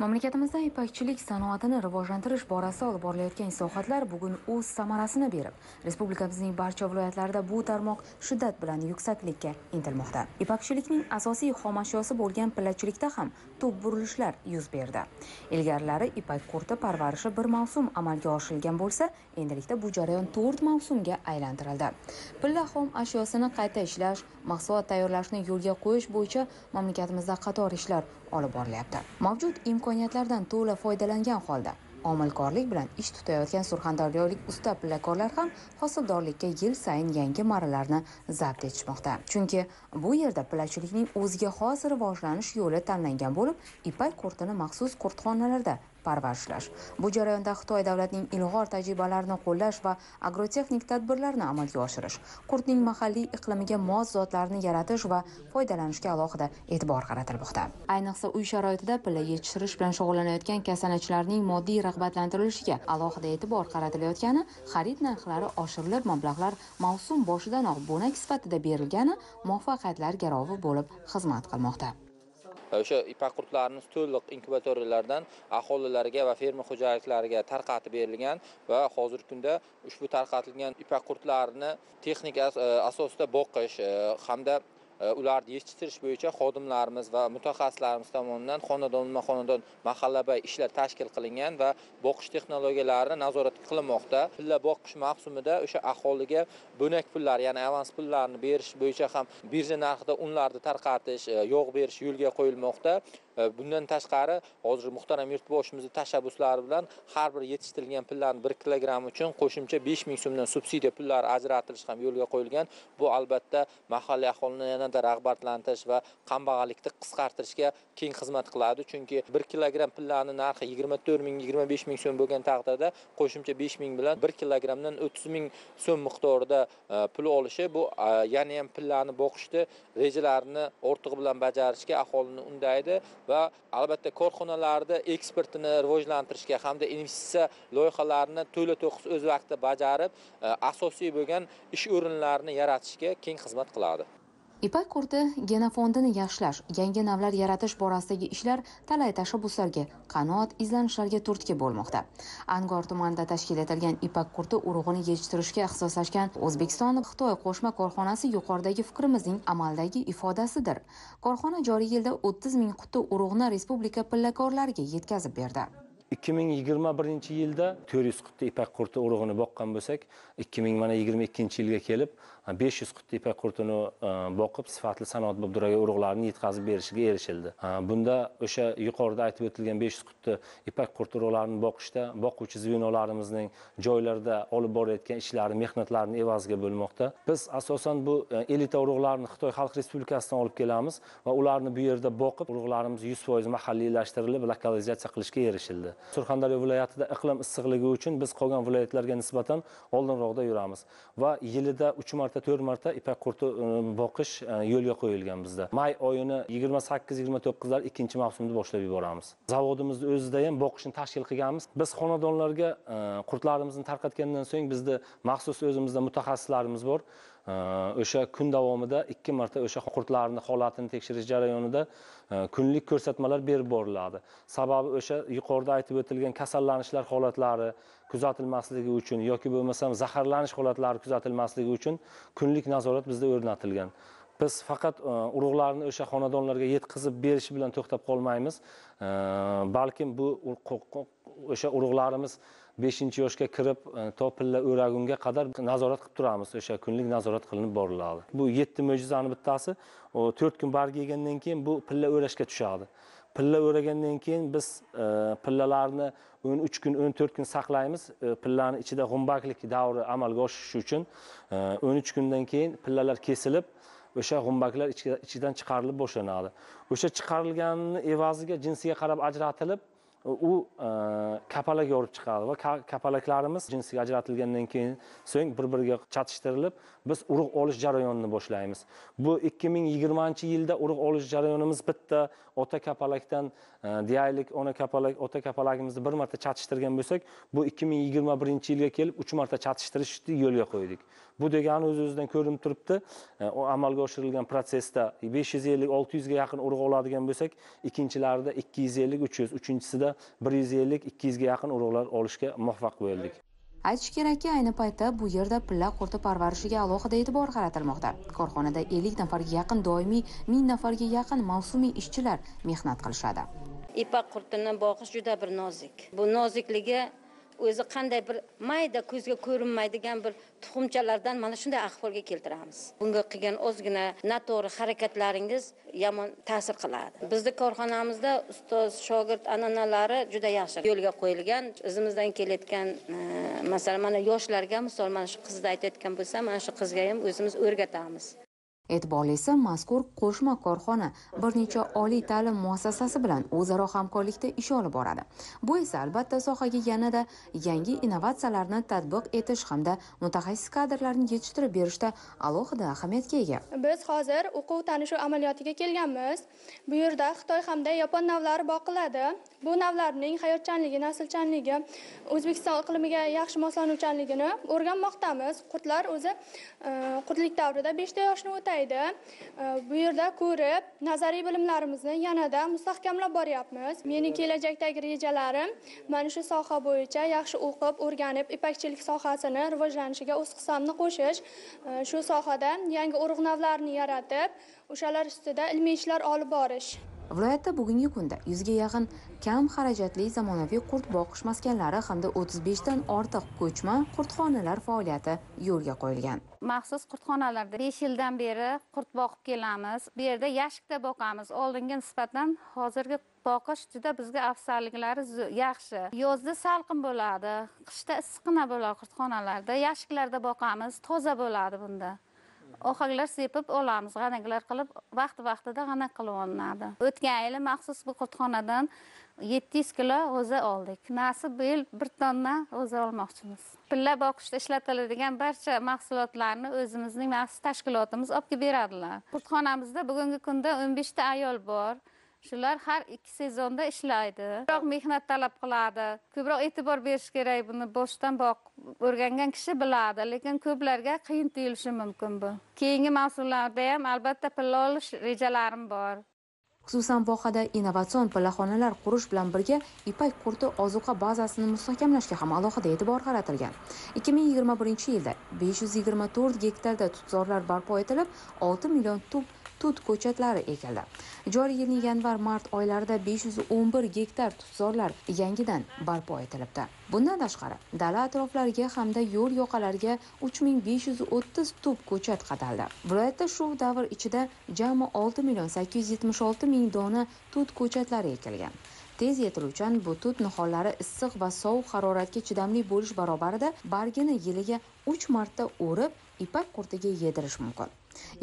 mamlakatimizda ipakchilik sanoatini rivojlantirish borasida olib borilayotgan islohotlar bugun o'z samarasini berib respublikamizning barcha viloyatlarida bu tarmoq shiddat bilan yuksaklikka intilmoqda. Ipakchilikning asosiy xomashyosi bo'lgan pillachilikda ham tub burilishlar yuz berdi. Ilgarilari ipak qurti parvarishi bir mavsum amalga oshirilgan bo'lsa endilikda bu jarayon to'rt mavsumga aylantirildi. Pilla xom ashyosini qayta ishlash mahsulot tayyorlashni yo'lga qo'yish bo'yicha mamlakatimizda qator ishlar olib borilyapti. Mavjud imkoniyatlardan to'la foydalangan holda omilkorlik bilan ish tutayotgan surxondaryolik usta pillakorlar ham hosildorlikka yil sayin yangi marralarni zabt etishmoqda. Chunki bu yerda pillachilikning o'ziga xos rivojlanish yo'li tanlangan bo'lib ipak qurtini maxsus qurtxonalarda parvarishlash bu jarayonda xitoy davlatining ilg'or tajribalarini qo'llash va agrotexnik tadbirlarni amalga oshirish qurtning mahalliy iqlimiga mos zotlarni yaratish va foydalanishga alohida e'tibor qaratilmoqda. Ayniqsa uy sharoitida pilla yetishtirish bilan shug'ullanayotgan kasanachilarning moddiy rag'batlantirilishiga alohida e'tibor qaratilayotgani xarid narxlari oshirilib mablag'lar mavsum boshidanoq bo'nak sifatida berilgani muvaffaqiyatlar garovi bo'lib xizmat qilmoqda. O'sha ipak qurtlarini to'liq inkubatorlardan aholilarga va fermer xo'jaliklariga tarqatib berilgan va hozirgi kunda ushbu tarqatilgan ipak qurtlarini texnik e, asosida boqish e, hamda ularni yetishtirish bo'yicha xodimlarimiz va mutaxassislarimiz tomonidan xonadonma xonadon mahallabay ishlar tashkil qilingan va boqish texnologiyalari nazorat qilinmoqda pilla boqish mavsumida o'sha aholiga bo'nak pullar ya'ni avans pullarni berish bo'yicha ham birja narxida unlarni tarqatish e, yog' berish yo'lga qo'yilmoqda. Э, bundan tashqari hozir muhtaram yurtboshimizni tashabbuslari bilan har bir yetishtirilgan pullarni bir kilogramm uchun qo'shimcha besh ming so'mdan subsidiya pullari ajratilishi ham yo'lga qo'yilgan. Bu albatta mahalliy aholini yanada rag'batlantirish va kambag'allikni qisqartirishga keng xizmat qiladi. Chunki bir kilogramm pullarni narxi yigirma to'rt ming yigirma besh ming so'm bo'lgan taqdirda qo'shimcha besh ming bilan bir kilogrammdan o'ttiz ming so'm miqdorida e, pul olishi bu e, yana ham pullarni boqishni rejalarini ortig'i bilan bajarishga aholini undaydi va albatta korxonalarda eksportini rivojlantirishga hamda investitsiya loyihalarini to'la to'kis o'z vaqtida bajarib e, asosiy bo'lgan ish o'rinlarini yaratishga keng xizmat qiladi. Ipak qurti genofondini yaxshilash yangi navlar yaratish borasidagi ishlar talay tashabbuslarga qanoat izlanishlarga turtki bo'lmoqda. Angor tumanida tashkil etilgan ipak qurti urug'ini yetishtirishga ixtisoslashgan o'zbekiston xitoy qo'shma korxonasi yuqoridagi fikrimizning amaldagi ifodasidir. Korxona joriy yilda o'ttiz ming quti urug'ni respublika pillakorlariga yetkazib berdi. Ikki ming yigirma birinchi yilda to'rt yuz qutta ipak qurti urug'ini boqqan bo'lsak ikki ming mana yigirma ikkinchi yilga kelib besh yuz qutta ipak qurtini e, boqib sifatli sanoatbop duraga urug'larni yetkazib berishiga erishildi. Bunda o'sha yuqorida aytib o'tilgan besh yuz qutta ipak qurti urug'larini boqishda boquvchi zvenolarimizning joylarda olib borayotgan ishlari mehnatlarini evaziga bo'lmoqda. Biz asosan bu e, elita urug'larni xitoy xalq respublikasidan olib kelamiz va ularni bu yerda boqib urug'larimiz yuz foiz mahalliylashtirilib lokalizatsiya qilishga erishildi. Surxondaryo viloyatida iqlim issiqligi uchun biz qolgan viloyatlarga nisbatan oldinroqda yuramiz. Va yilida uch marta to'rt marta ipak qurti e, boqish e, yo'lga qo'yilgan bizda. May oyini yigirma sakkiz yigirma to'qqizlar ikkinchi mavsumni boshlab yuboramiz. Zavodimizni o'zida ham boqishni tashkil qilganmiz. Biz xonadonlarga e, qurtlarimizni tarqatgandan so'ng bizda maxsus o'zimizda mutaxassislarimiz bor. O'sha kun davomida ikki marta o'sha qurtlarni holatini tekshirish jarayonida e, kunlik ko'rsatmalar berib boriladi. Sababi o'sha yuqorida aytib o'tilgan kasallanishlar holatlari kuzatilmasligi uchun yoki bo'lmasam zaharlanish holatlari kuzatilmasligi uchun kunlik nazorat bizda o'rnatilgan. Biz faqat e, urug'larni o'sha xonadonlarga yetkazib berish bilan to'xtab qolmaymiz. E, balkim bu o'sha urug'larimiz beshinchi yoshga kirib e, topilla o'ragunga qadar nazorat qilib turamiz. O'sha kunlik nazorat qilinib boriladi. Bu yetti mo'jizani bittasi to'rt kun barg yegandan keyin bu pilla o'rashga tushadi. Pilla o'ragandan keyin biz e, pillalarni o'n uch kun o'n to'rt kun saqlaymiz. E, pillani ichida g'umbaklik davri amalga oshishi uchun o'n uch kundan keyin pillalar kesilib o'sha g'umbaklar ichidan chiqarilib boshlanadi. O'sha chiqarilganini evaziga jinsiga qarab ajratilib u e, kapalak yorib chiqadi va kapalaklarimiz jinsiga ajratilgandan keyin so'ng bir biriga chatishtirilib biz urug' olish jarayonini boshlaymiz. Bu ikki ming yigirmanchi yilda urug' olish jarayonimiz bitta. Ota kapalakdan e, deyaylik ona kapalak ota kapalagimizni bir marta chatishtirgan bo'lsak bu ikki ming yigirma birinchi yilga kelib uch marta chatishtirishni yo'lga qo'ydik. Bu degani o'z o'zidan ko'rinib turibdi. E, amalga oshirilgan protsessda besh yuz ellik olti yuzga yaqin urug' oladigan bo'lsak ikkinchilarida ikki yuz ellik uch yuz uchinchisida bir yuz ellik ikki yuzga yaqin urug'lar olishga muvaffaq bo'ldik. Aytish kerakki ayni paytda bu yerda pilla qurti parvarishiga alohida e'tibor qaratilmoqda. Korxonada ellik nafarga yaqin doimiy ming nafarga yaqin mavsumiy ishchilar mehnat qilishadi. Ipak qurtini boqish juda bir nozik. Bu nozikligi o'zi qanday bir mayda ko'zga ko'rinmaydigan bir tuxumchalardan mana shunday ahvolga keltiramiz. Bunga qilgan ozgina noto'g'ri harakatlaringiz yomon ta'sir qiladi. Bizni korxonamizda ustoz shogird an'analari juda yaxshi yo'lga qo'yilgan. O'zimizdan kelayotgan e, masalan mana yoshlarga misol mana shu qizni aytayotgan bo'lsam mana shu qizga ham o'zimiz o'rgatamiz. E'tiborlisi mazkur qo'shma korxona bir necha oliy ta'lim muassasasi bilan o'zaro hamkorlikda ish olib boradi. Bu esa albatta sohaga yanada yangi innovatsiyalarni tatbiq etish hamda mutaxassis kadrlarni yetishtirib berishda alohida ahamiyatga ega. Biz hozir o'quv tanishuv amaliyotiga kelganmiz. Bu yerda xitoy hamda yapon navlari boqiladi. Bu navlarning hayotchanligi naslchanligi o'zbekiston iqlimiga yaxshi moslanuvchanligini o'rganmoqdamiz. Qurtlar o'zi e, qurtlik davrida beshta yoshni o'taydi. Ishlaydi bu yerda ko'rib nazariy bilimlarimizni yanada mustahkamlab boryapmiz. Meni kelajakdagi rejalarim mana shu soha bo'yicha yaxshi o'qib o'rganib ipakchilik sohasini rivojlanishiga o'z hissamni qo'shish e, shu sohada yangi urug' navlarini yaratib o'shalar ustida ilmiy ishlar olib borish. Viloyatda bugungi kunda yuzga yaqin kam xarajatli zamonaviy qurt boqish maskanlari hamda o'ttiz beshdan ortiq ko'chma qurtxonalar faoliyati yo'lga qo'yilgan. Maxsus qurtxonalarda besh yildan beri qurt boqib kelamiz. Bu yerda yashikda boqamiz. Oldinga nisbatan hozirgi boqish juda bizga afzalliklari yaxshi. Yozda salqin bo'ladi qishda issiqqina bo'ladi qurtxonalarda. Yashiklarda boqamiz toza bo'ladi bunda. Ohanglar sepib olamiz. G'anaklar qilib vaqti vaqtida g'anak qilib olinadi o'tgan yili maxsus bu qurtxonadan yetti yuz kilo g'o'za oldik. Nasib bu yil bir tonna g'o'za olmoqchimiz. Pilla boqishda ishlatiladigan barcha mahsulotlarni o'zimizning maxsus tashkilotimiz olib kelib beradilar. Qurtxonamizda bugungi kunda o'n beshta ayol bor. Shular har ikki sezonda ishlaydi. Ko'proq mehnat talab qiladi. Ko'proq e'tibor berish kerak buni boshdan boq o'rgangan kishi biladi lekin ko'plarga qiyin tuyulishi mumkin bu. Keyingi mavsumlarda ham albatta pilla olish rejalarim bor. Xususan vohada innovatsion pillaxonalar qurish bilan birga ipak qurti ozuqa bazasini mustahkamlashga ham alohida e'tibor qaratilgan. ikki ming yigirma birinchi yilda besh yuz yigirma to'rt gektarda tutzorlar barpo etilib olti million tub tut ko'chatlari ekildi. Joriy yilning yanvar mart oylarida besh yuz o'n bir gektar tutzorlar yangidan barpo etilibdi. Bundan tashqari dala atroflariga hamda yo'l yoqalariga uch ming besh yuz o'ttiz tub ko'chat qadaldi. Viloyatda shu davr ichida jami olti million sakkiz yuz yetmish olti ming dona tut ko'chatlari ekilgan. Tez yetiluvchan bu tut nihollari issiq va sovuq haroratga chidamli bo'lish barobarida bargini yiliga uch marta o'rib ipak qurtiga yedirish mumkin.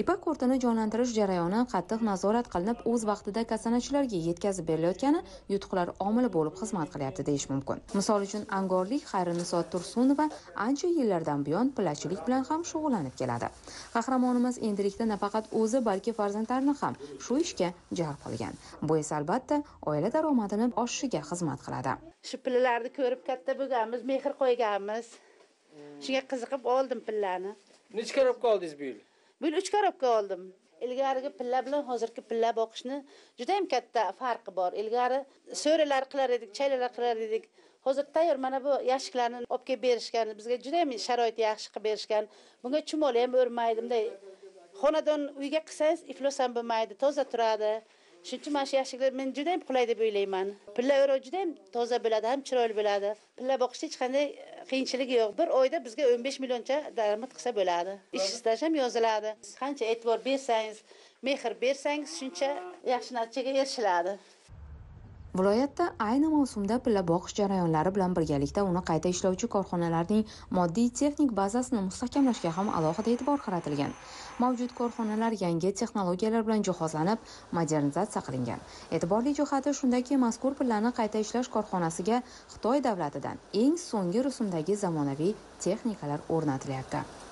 Ipak qurtini jonlantirish jarayoni qattiq nazorat qilinib o'z vaqtida kasanachilarga yetkazib berilayotgani yutuqlar omili bo'lib xizmat qilyapti deyish mumkin. Misol uchun angorlik xayriniso tursunova ancha yillardan buyon pillachilik bilan ham shug'ullanib keladi. Qahramonimiz endilikda nafaqat o'zi balki farzandlarini ham shu ishga jalb qilgan. Bu esa albatta oila daromadini oshishiga xizmat qiladi. Shu pillalarni ko'rib katta bo'lganmiz mehr qo'yganmiz. Shunga qiziqib oldim pillani. Necha korobka oldingiz bu yil bu yil uch korobka oldim ilgarigi pilla bilan hozirgi pilla boqishni judayam katta farqi bor. Ilgari so'ralar qilar edik chaylalar qilar edik. Hozir tayyor mana bu yashiklarni olib kelib berishgan bizga judayam sharoit yaxshi qilib berishgan. Bunga chumoli ham o'rmaydi. Bunday xonadon uyga qilsangiz iflos ham bo'lmaydi toza turadi. Shuning uchun mana shu yashiklar men judayam qulay deb o'ylayman. Pilla o'rov judayam toza bo'ladi ham chiroyli bo'ladi. Pilla boqishda hech qanday qiyinchiligi yo'q. Bir oyda bizga o'n besh millioncha daromad qilsa bo'ladi. Ish staj ham yoziladi qancha e'tibor bersangiz mehr bersangiz shuncha yaxshi natijaga erishiladi. Viloyatda ayni mavsumda pilla boqish jarayonlari bilan birgalikda uni qayta ishlovchi korxonalarning moddiy texnik bazasini mustahkamlashga ham alohida e'tibor qaratilgan. Mavjud korxonalar yangi texnologiyalar bilan jihozlanib modernizatsiya qilingan. E'tiborli jihati shundaki mazkur pillani qayta ishlash korxonasiga xitoy davlatidan eng so'nggi rusumdagi zamonaviy texnikalar o'rnatilyapti.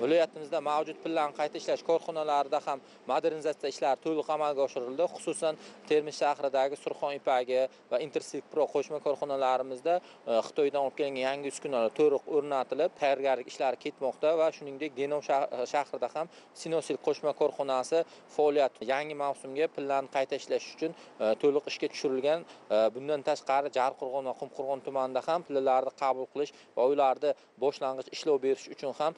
Viloyatimizda mavjud pillani qayta ishlash korxonalarida ham modernizatsiya ishlari to'liq amalga oshirildi. Xususan termiz shahridagi surxon ipagi va intersilk pro qo'shma korxonalarimizda e, xitoydan olib kelingan yangi uskunalar to'liq o'rnatilib tayyorgarlik ishlari ketmoqda va shuningdek denom e, shahrida ham sinosil qo'shma korxonasi faoliyat yangi mavsumga pillani qayta ishlash uchun e, to'liq ishga tushirilgan bundan tashqari jarqo'rg'on va qumqo'rg'on tumanida ham pillalarni qabul qilish va ularni boshlang'ich ishlov berish uchun ham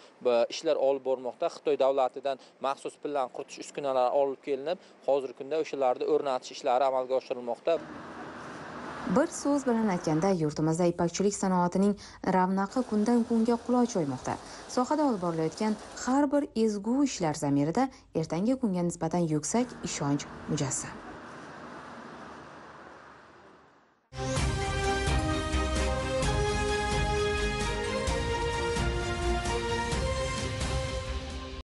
ishlar olib bormoqda. Xitoy davlatidan maxsus plan quritish uskunalari olib kelinib hozirgi kunda o'shalarni o'rnatish ishlari amalga oshirilmoqda. Bir so'z bilan aytganda yurtimizda ipakchilik sanoatining ravnaqi kundan kunga quloch o'ymoqda sohada olib borilayotgan har bir ezgu ishlar zamirida ertangi kunga nisbatan yuksak ishonch mujassam.